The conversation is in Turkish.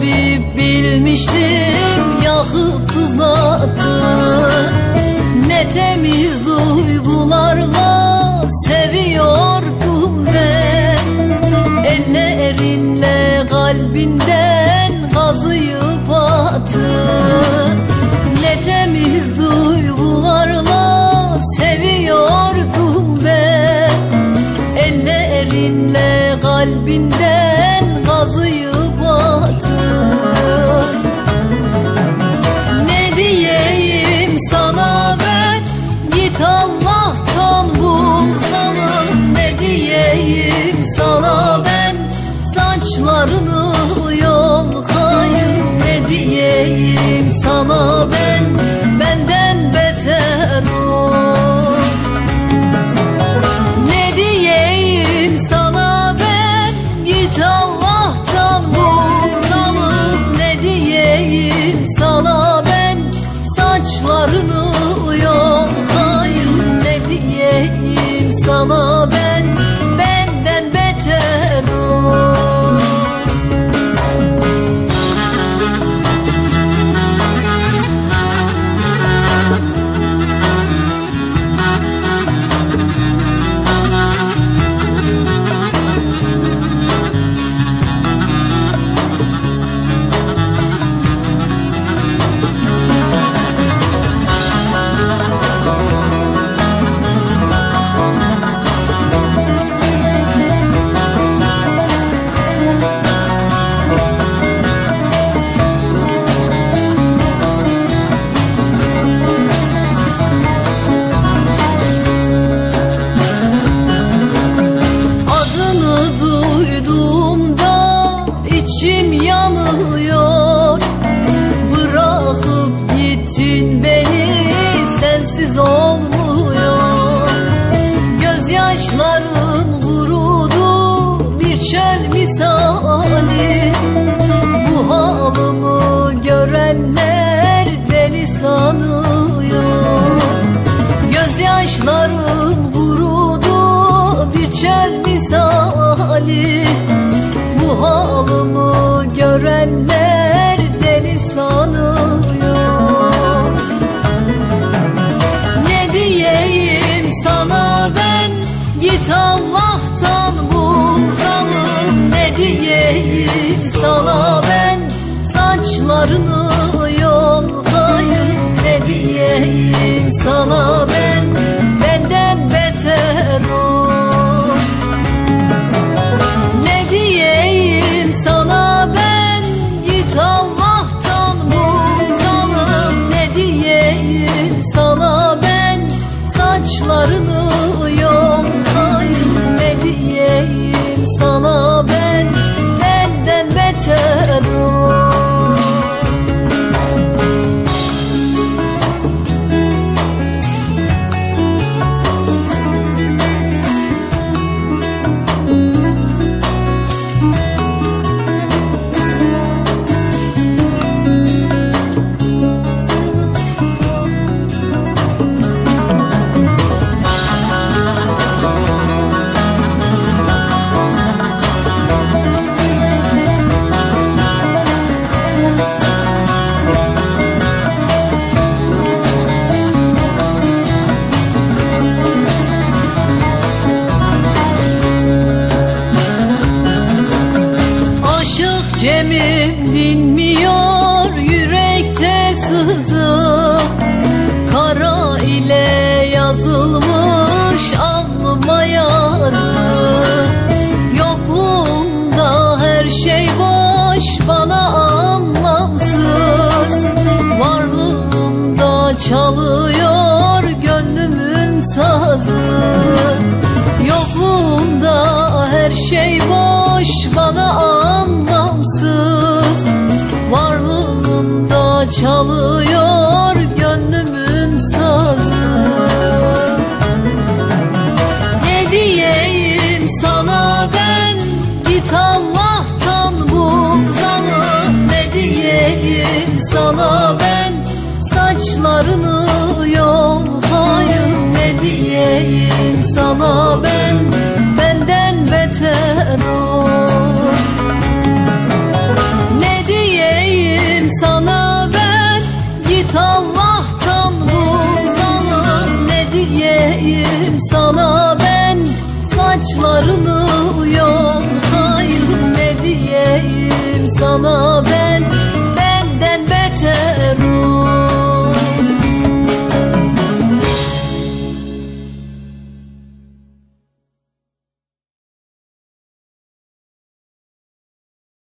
tabip bilmiştim yakıp tuzlattı Ne temiz duygularla seviyordum ben Ellerinle kalbinden kazıyıp attı Ne temiz duygularla Saçlarını yolkayım Ne diyeyim sana ben? Benden beter ol ne diyeyim sana ben? Git Allah'tan bul Ne diyeyim sana ben? Saçlarını yolkayım Ne diyeyim sana ben diyeyim sana ben Saçlarını yolkayım Ne diyeyim sana ben Benden beter ol Ne diyeyim sana ben Git Allah'tan bul zalim Ne diyeyim sana ben Saçlarını yolkayım çalıyor gönlümün sazı. Yokluğumda her şey boş bana anlamsız. Varlığımda çalıyor gönlümün sazı. Ne diyeyim sana ben? Git Allah'tan bul zalim Ne diyeyim sana ben karını yol hayır ne diyeyim sana ben? Benden beter ol Ne diyeyim sana ben? Git Allah'tan uzanım ne diyeyim sana ben? Saçlarını